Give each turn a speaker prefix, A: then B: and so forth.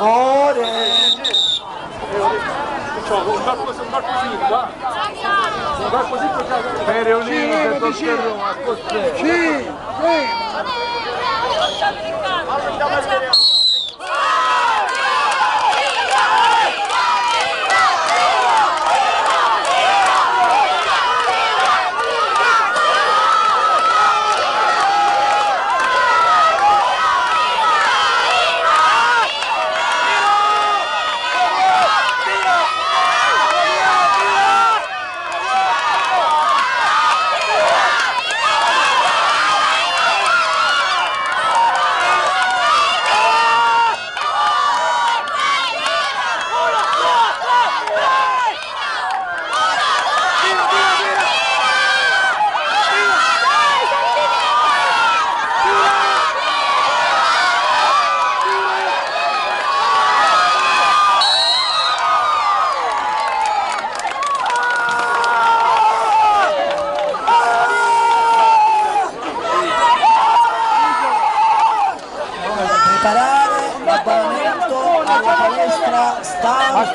A: Olha! Não dá coisa, não dá coisinha, não dá? Não dá coisinha porque... Pera,
B: eu li, eu tô la maestra está...